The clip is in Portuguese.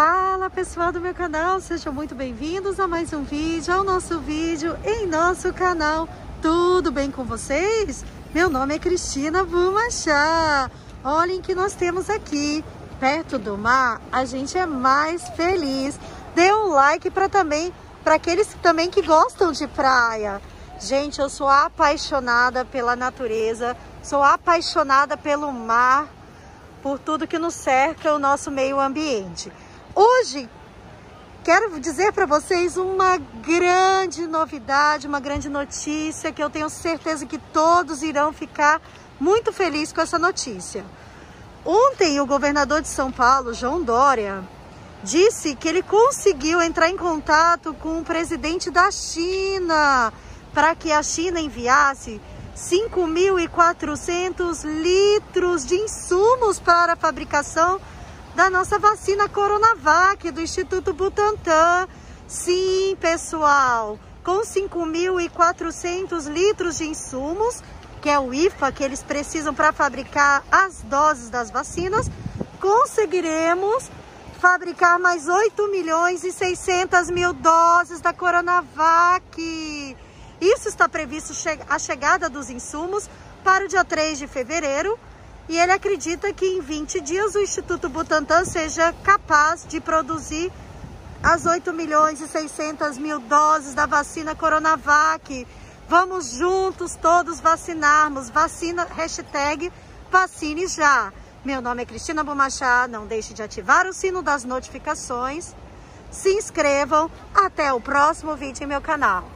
Fala pessoal do meu canal, sejam muito bem-vindos a mais um vídeo, ao nosso vídeo em nosso canal. Tudo bem com vocês? Meu nome é Cristina Bumachá. Olhem que nós temos aqui, perto do mar, a gente é mais feliz. Dê um like para também, para aqueles também que gostam de praia. Gente, eu sou apaixonada pela natureza, sou apaixonada pelo mar, por tudo que nos cerca o nosso meio ambiente. Hoje quero dizer para vocês uma grande novidade, uma grande notícia que eu tenho certeza que todos irão ficar muito felizes com essa notícia. Ontem o governador de São Paulo, João Dória, disse que ele conseguiu entrar em contato com o presidente da China para que a China enviasse 5.400 litros de insumos para a fabricação da nossa vacina Coronavac do Instituto Butantan. Sim, pessoal, com 5.400 litros de insumos, que é o IFA que eles precisam para fabricar as doses das vacinas, conseguiremos fabricar mais 8 milhões e 600 mil doses da Coronavac. Isso está previsto a chegada dos insumos para o dia 3 de fevereiro, e ele acredita que em 20 dias o Instituto Butantan seja capaz de produzir as 8 milhões e 600 mil doses da vacina Coronavac. Vamos juntos todos vacinarmos. Vacina, hashtag vacine já. Meu nome é Cristina Bumachá. Não deixe de ativar o sino das notificações. Se inscrevam. Até o próximo vídeo em meu canal.